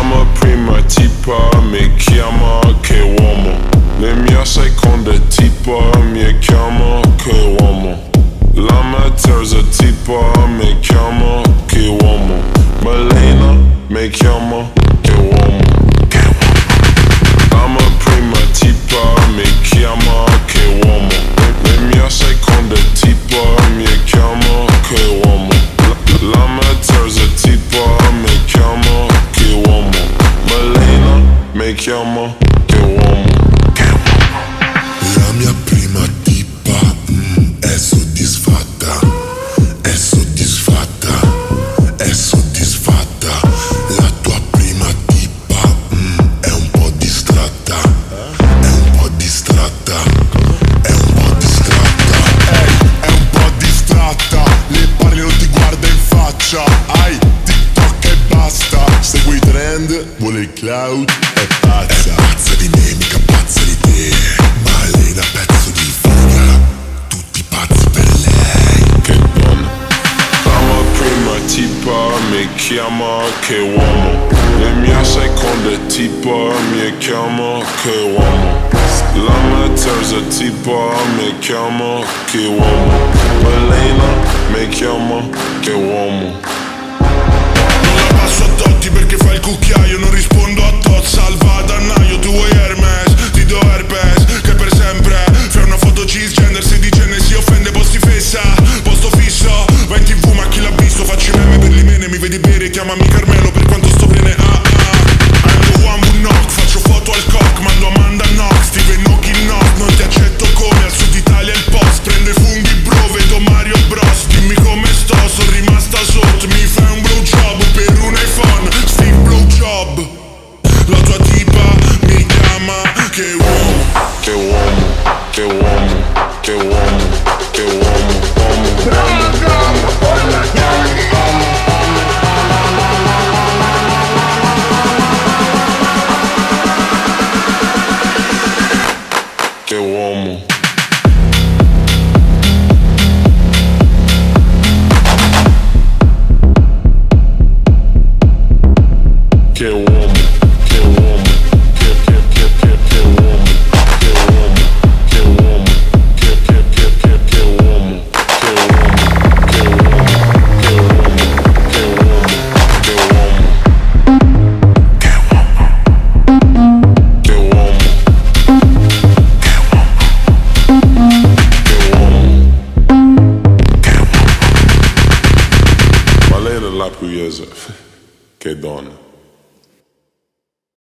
I'm a prima tipa mi chiama che uomo Le mia seconda tipa mi chiama che uomo La mia terza tipa mi faccia Hai TikTok e basta. Segui i trend, vuole il cloud È pazza. È pazza di me, mica pazza di te. Malena, pezzo di fuga Tutti pazzi per lei. Che buono Stavo prima tipa Mi chiama che uomo. La mia seconda tipa Mi chiama che uomo. La mia terza tipa Mi chiama che uomo. Malena, mi chiama che uomo. llama mi Carmen. la prieuse che donna.